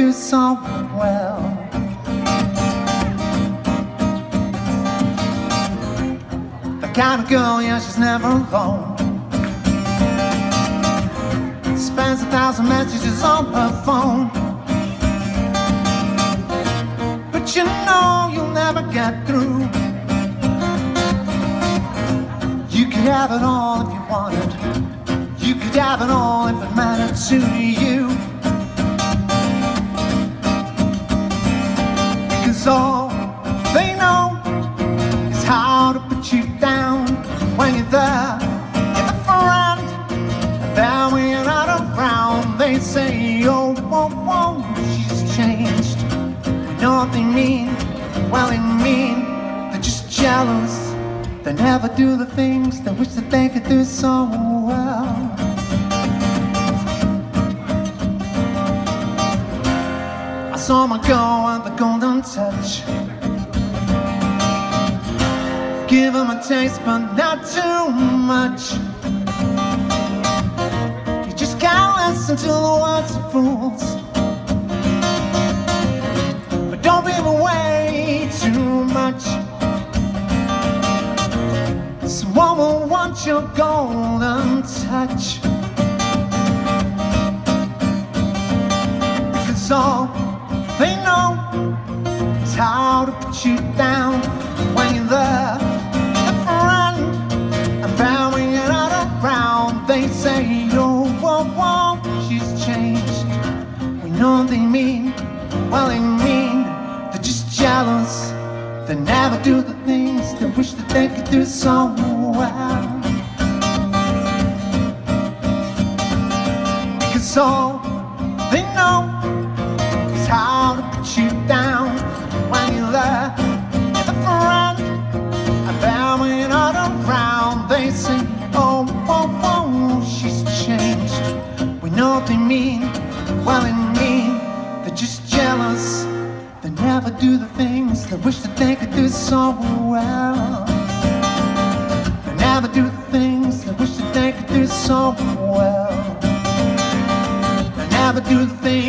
do so well. The kind of girl, yeah, she's never alone. Spends a thousand messages on her phone. But you know you'll never get through. You could have it all if you wanted. You could have it all if it mattered to you. All they know is how to put you down when you're there in the front. And then when you're not around, they say, oh, whoa, whoa, she's changed. We know what they mean. Well, they mean they're just jealous. They never do the things they wish that they could do so well. My girl with the golden touch. Give him a taste, but not too much. You just can't listen to the words of fools. But don't give away too much. Someone will want your golden touch. Cause all how to put you down when you're the around, they say, oh, whoa, whoa, she's changed. We know they mean, well, they mean they're just jealous. They never do the things they wish that they could do so well. Because all they know they say, oh, whoa, whoa, she's changed. We know they mean, well, they mean they're just jealous. They never do the things they wish that they could do so well. They never do the things they wish that they could do so well. They never do the things